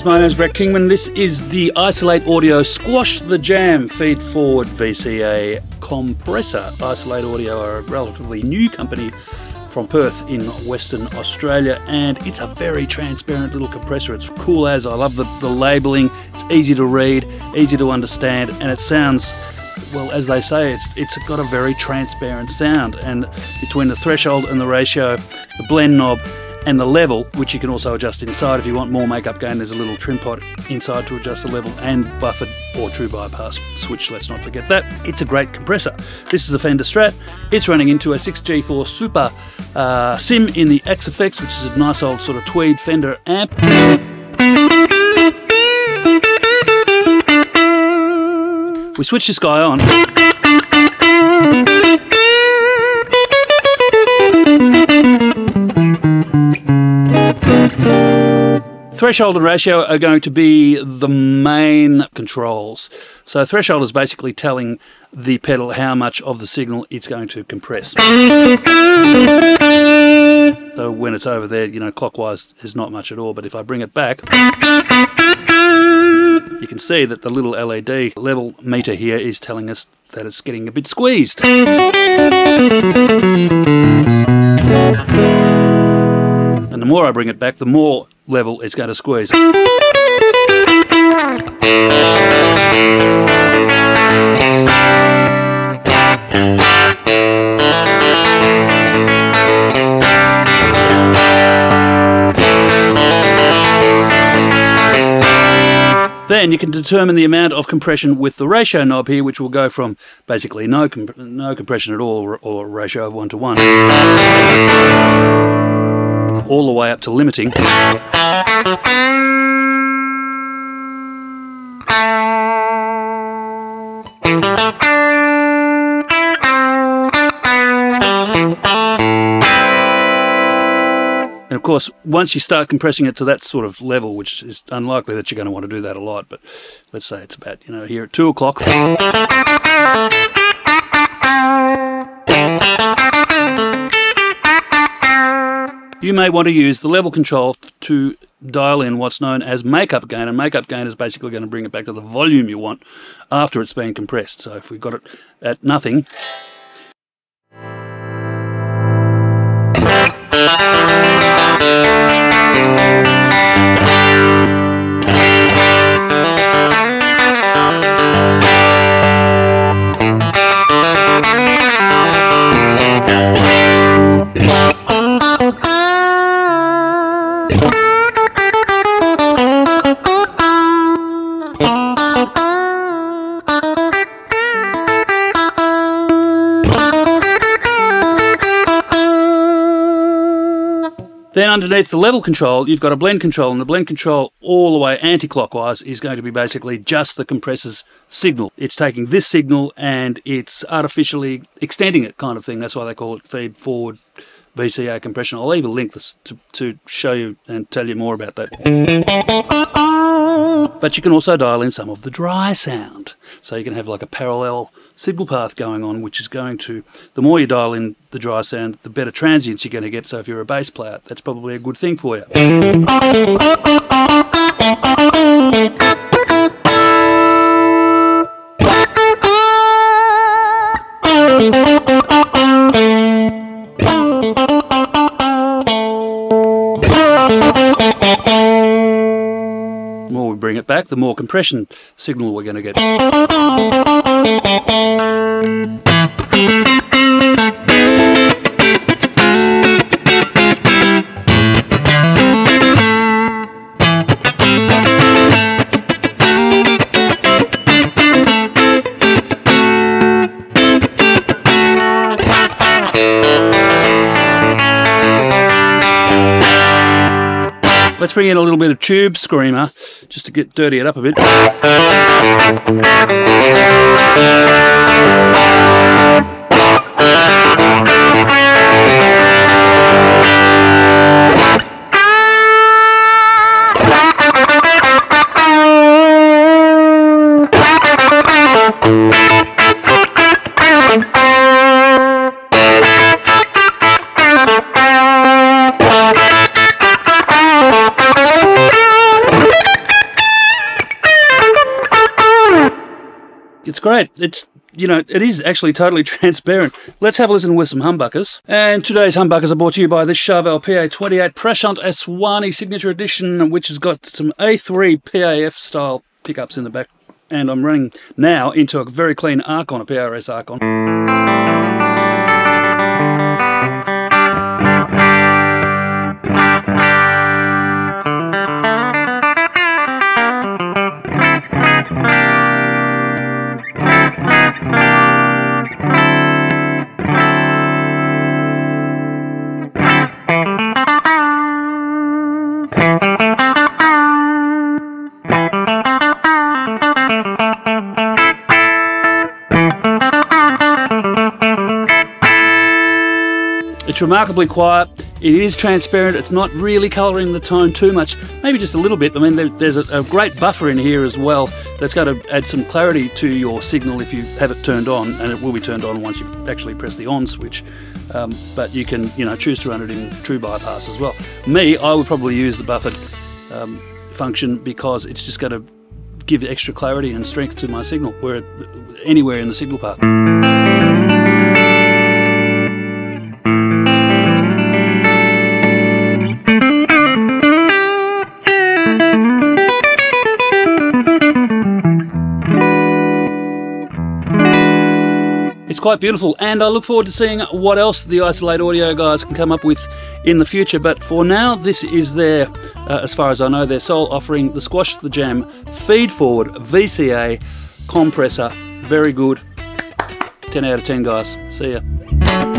friends, my name is Brett Kingman. This is the Isolate Audio Squash the Jam feed forward VCA compressor. Isolate Audio are a relatively new company from Perth in Western Australia, and it's a very transparent little compressor. It's cool as I love the, the labeling, it's easy to read, easy to understand, and it sounds well, as they say, it's it's got a very transparent sound. And between the threshold and the ratio, the blend knob, and the level, which you can also adjust inside if you want more makeup gain. There's a little trim pot inside to adjust the level and buffered or true bypass switch. Let's not forget that. It's a great compressor. This is a Fender Strat. It's running into a 6G4 Super uh, Sim in the Axe-Fx, which is a nice old sort of tweed Fender amp. We switch this guy on. Threshold and ratio are going to be the main controls. So threshold is basically telling the pedal how much of the signal it's going to compress. So when it's over there, you know, clockwise is not much at all, but if I bring it back, you can see that the little LED level meter here is telling us that it's getting a bit squeezed. And the more I bring it back, the more level it's going to squeeze. Then you can determine the amount of compression with the ratio knob here, which will go from basically no, comp no compression at all, or a ratio of 1 to 1, all the way up to limiting. And of course, once you start compressing it to that sort of level, which is unlikely that you're going to want to do that a lot, but let's say it's about, you know, here at 2 o'clock. You may want to use the level control to dial in what's known as makeup gain, and makeup gain is basically going to bring it back to the volume you want after it's been compressed. So if we've got it at nothing, Then underneath the level control, you've got a blend control, and the blend control all the way anti-clockwise is going to be basically just the compressor's signal. It's taking this signal and it's artificially extending it kind of thing. That's why they call it feed forward VCA compression. I'll leave a link to, to show you and tell you more about that. But you can also dial in some of the dry sound. So you can have like a parallel signal path going on, which is going to, the more you dial in the dry sound, the better transients you're going to get. So if you're a bass player, that's probably a good thing for you. Bring it back, the more compression signal we're going to get. Let's bring in a little bit of tube screamer just to get dirty it up a bit. Great. It's you know, it is actually totally transparent. Let's have a listen with some humbuckers. And today's humbuckers are brought to you by this Charvel PA28 Prashant Aswani Signature Edition, which has got some A3 PAF style pickups in the back. And I'm running now into a very clean Archon, a PRS Archon. It's remarkably quiet. It is transparent. It's not really colouring the tone too much, maybe just a little bit. I mean, there, there's a, a, great buffer in here as well that's going to add some clarity to your signal if you have it turned on, and it will be turned on once you've actually pressed the on switch. Um, but you can, you know, choose to run it in true bypass as well. Me, I would probably use the buffered um, function because it's just going to give extra clarity and strength to my signal, where anywhere in the signal path. It's quite beautiful, and I look forward to seeing what else the Isolate Audio guys can come up with in the future. But for now, this is their, uh, as far as I know, their sole offering the Squash the Jam feed forward VCA compressor. Very good. 10 out of 10, guys. See ya.